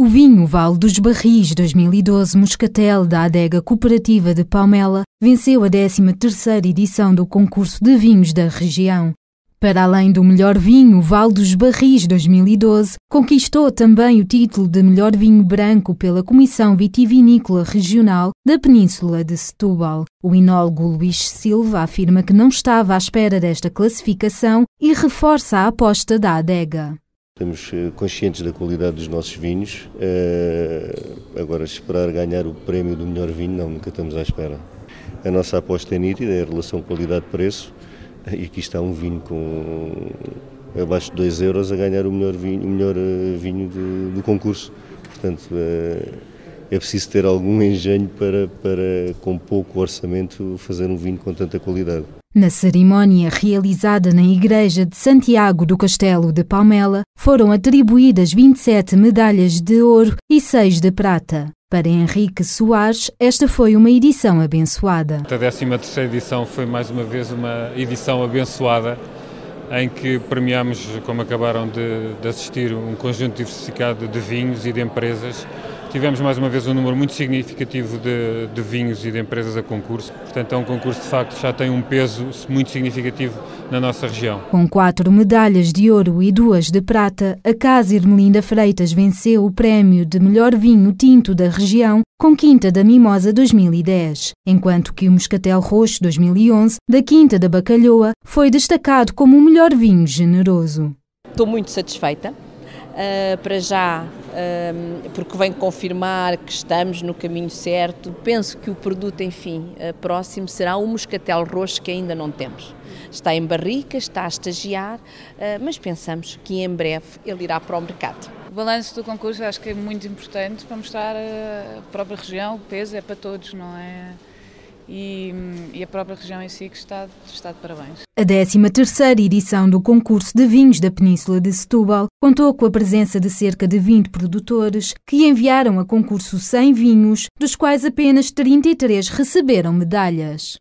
O vinho Vale dos Barris 2012 Moscatel da Adega Cooperativa de Palmela venceu a 13ª edição do concurso de vinhos da região. Para além do melhor vinho, Vale dos Barris 2012 conquistou também o título de melhor vinho branco pela Comissão Vitivinícola Regional da Península de Setúbal. O enólogo Luís Silva afirma que não estava à espera desta classificação e reforça a aposta da adega. Estamos eh, conscientes da qualidade dos nossos vinhos. Eh, agora, esperar ganhar o prémio do melhor vinho, não, nunca estamos à espera. A nossa aposta é nítida, é a relação qualidade-preço. E aqui está um vinho com abaixo de 2 euros a ganhar o melhor vinho, o melhor eh, vinho do, do concurso. Portanto, é preciso ter algum engenho para, para, com pouco orçamento, fazer um vinho com tanta qualidade. Na cerimónia realizada na Igreja de Santiago do Castelo de Palmela, foram atribuídas 27 medalhas de ouro e 6 de prata. Para Henrique Soares, esta foi uma edição abençoada. A 13 edição foi mais uma vez uma edição abençoada em que premiamos, como acabaram de, de assistir, um conjunto diversificado de vinhos e de empresas Tivemos mais uma vez um número muito significativo de, de, vinhos e de empresas a concurso. Portanto, é um concurso de facto já tem um peso muito significativo na nossa região. Com quatro medalhas de ouro e duas de prata, a Casa Irmelinda Freitas venceu o prémio de melhor vinho tinto da região com Quinta da Mimosa 2010, enquanto que o Moscatel Roxo 2011 da Quinta da Bacalhoa foi destacado como o melhor vinho generoso. Estou muito satisfeita uh, para já, uh, porque vem confirmar que estamos no caminho certo. Penso que o produto, enfim, uh, próximo será o moscatel roxo que ainda não temos. Está em barrica, está a estagiar, mas pensamos que em breve ele irá para o mercado. O balanço do concurso acho que é muito importante para mostrar a própria região, o peso é para todos, não é? E, e, a própria região em si que está, está de parabéns. A 13ª edição do concurso de vinhos da Península de Setúbal contou com a presença de cerca de 20 produtores que enviaram a concurso 100 vinhos, dos quais apenas 33 receberam medalhas.